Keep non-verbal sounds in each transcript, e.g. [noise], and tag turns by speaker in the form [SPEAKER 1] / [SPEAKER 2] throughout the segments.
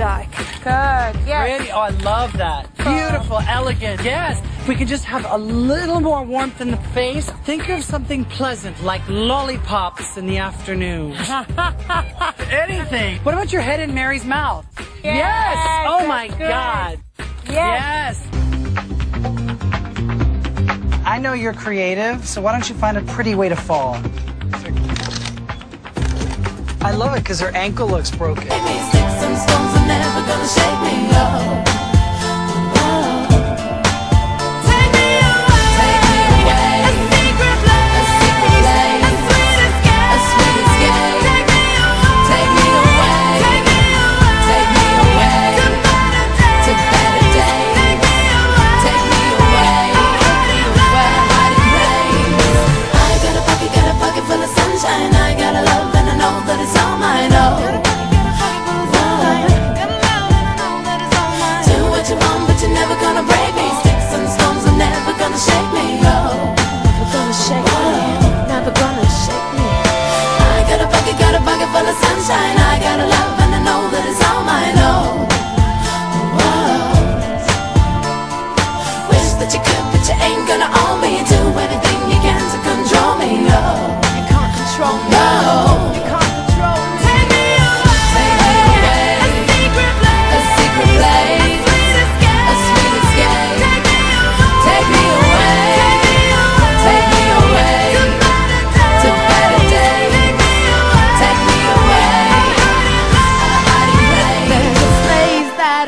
[SPEAKER 1] Good. Yes.
[SPEAKER 2] Pretty. Oh, I love that. Beautiful, elegant. Yes. We can just have a little more warmth in the face. Think of something pleasant like lollipops in the afternoon. [laughs] Anything. What about your head in Mary's mouth?
[SPEAKER 1] Yes,
[SPEAKER 2] Oh my
[SPEAKER 1] good.
[SPEAKER 2] God.
[SPEAKER 1] Yes.
[SPEAKER 2] Yes. I know you're creative, so why don't you find a pretty way to fall? I love it because her ankle looks broken.
[SPEAKER 3] Sunshine.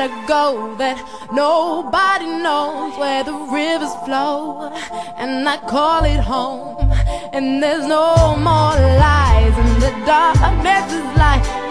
[SPEAKER 3] I go that nobody knows where the rivers flow, and I call it home. And there's no more lies, and the darkness is light,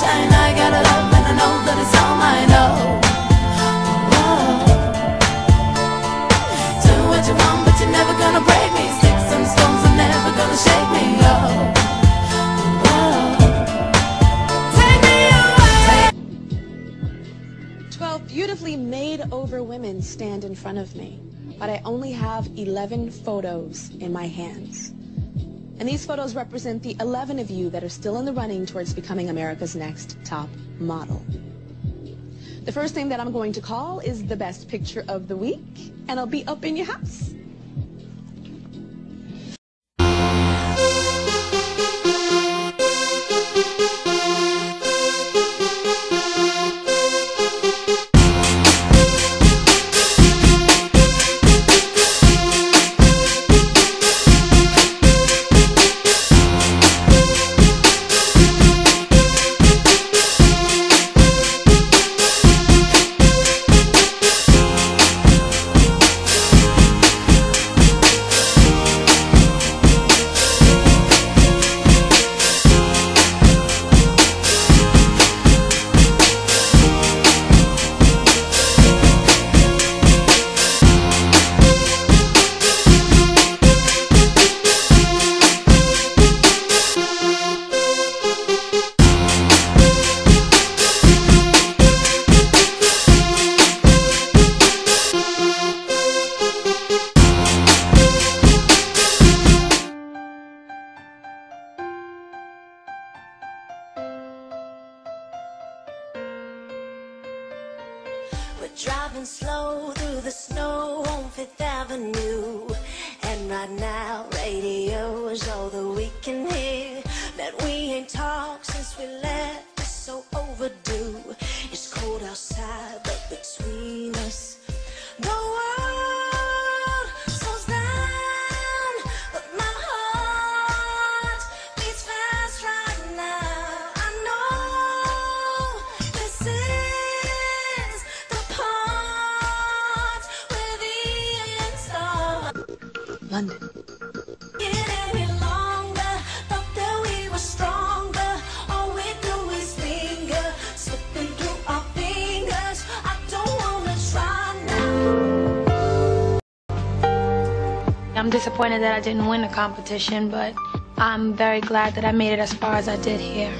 [SPEAKER 3] sunshine. I got a love, and I know that it's all mine. Oh, oh, do what you want, but you're never gonna break me. Sticks and stones are never gonna shake me. Oh, oh. away.
[SPEAKER 4] 12 beautifully made over women stand in front of me, but I only have 11 photos in my hands. And these photos represent the 11 of you that are still in the running towards becoming America's next top model. The first thing that I'm going to call is the best picture of the week, and it'll be up in your house.
[SPEAKER 1] Driving slow through the snow on Fifth Avenue. And right now, radio is all that we can hear. That we ain't talked since we left, it's so overdue. It's cold outside, but between us, the
[SPEAKER 5] Disappointed that I didn't win the competition, but I'm very glad that I made it as far as I did here.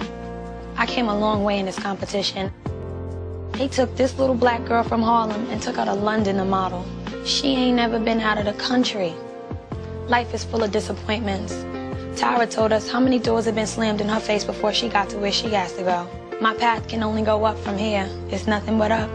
[SPEAKER 5] I came a long way in this competition. They took this little black girl from Harlem and took her to London to model. She ain't never been out of the country. Life is full of disappointments. Tyra told us how many doors have been slammed in her face before she got to where she has to go. My path can only go up from here. It's nothing but up.